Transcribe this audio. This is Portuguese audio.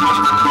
Música